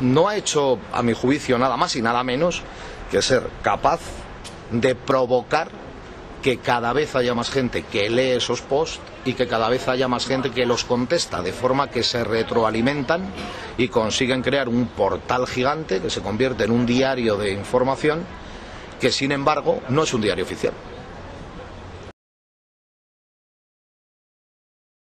no ha hecho, a mi juicio, nada más y nada menos que ser capaz de provocar que cada vez haya más gente que lee esos posts y que cada vez haya más gente que los contesta, de forma que se retroalimentan y consiguen crear un portal gigante que se convierte en un diario de información que, sin embargo, no es un diario oficial.